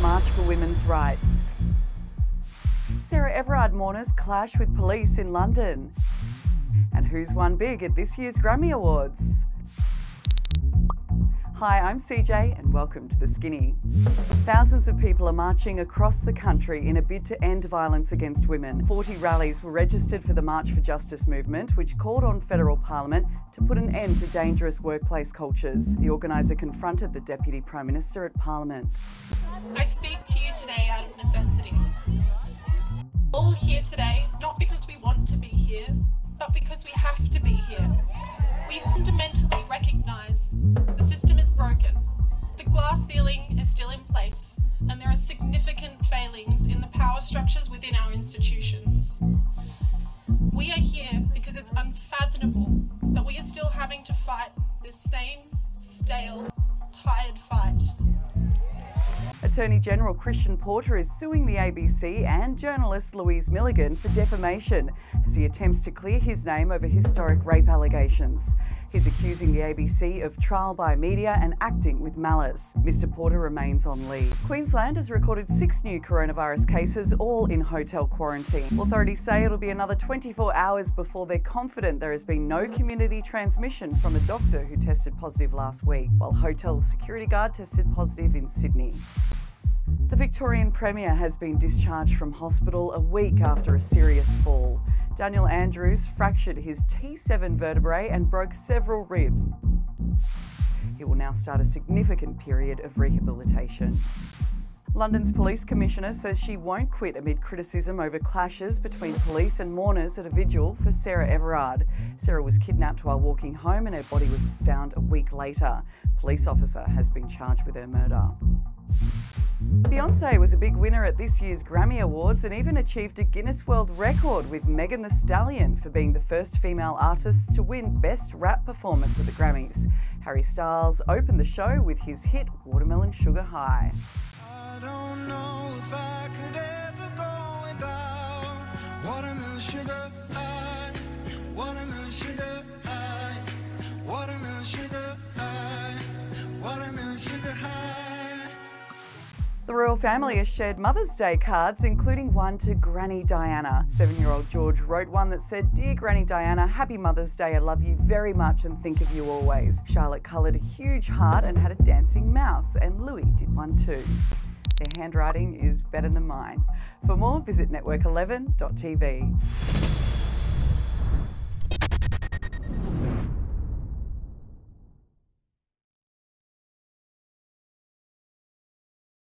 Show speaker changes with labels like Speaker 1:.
Speaker 1: March for Women's Rights. Sarah Everard mourners clash with police in London. And who's won big at this year's Grammy Awards? Hi, I'm CJ and welcome to The Skinny. Thousands of people are marching across the country in a bid to end violence against women. 40 rallies were registered for the March for Justice movement, which called on federal parliament to put an end to dangerous workplace cultures. The organiser confronted the Deputy Prime Minister at Parliament.
Speaker 2: I speak to you today out of necessity. We're all here today, not because we want to be here, but because we have to be here. We fundamentally recognise broken, the glass ceiling is still in place, and there are significant failings in the power structures within our institutions. We are here because it's unfathomable that we are still having to fight this same stale, tired fight.
Speaker 1: Attorney General Christian Porter is suing the ABC and journalist Louise Milligan for defamation as he attempts to clear his name over historic rape allegations. He's accusing the ABC of trial by media and acting with malice. Mr. Porter remains on leave. Queensland has recorded six new coronavirus cases, all in hotel quarantine. Authorities say it'll be another 24 hours before they're confident there has been no community transmission from a doctor who tested positive last week, while hotel security guard tested positive in Sydney. The Victorian Premier has been discharged from hospital a week after a serious fall. Daniel Andrews fractured his T7 vertebrae and broke several ribs. He will now start a significant period of rehabilitation. London's police commissioner says she won't quit amid criticism over clashes between police and mourners at a vigil for Sarah Everard. Sarah was kidnapped while walking home and her body was found a week later. Police officer has been charged with her murder. Beyonce was a big winner at this year's Grammy Awards and even achieved a Guinness World Record with Megan Thee Stallion for being the first female artist to win Best Rap Performance at the Grammys. Harry Styles opened the show with his hit Watermelon Sugar High. Watermelon sugar The royal family has shared Mother's Day cards, including one to Granny Diana. Seven year old George wrote one that said, Dear Granny Diana, happy Mother's Day. I love you very much and think of you always. Charlotte coloured a huge heart and had a dancing mouse, and Louis did one too. Their handwriting is better than mine. For more, visit network11.tv.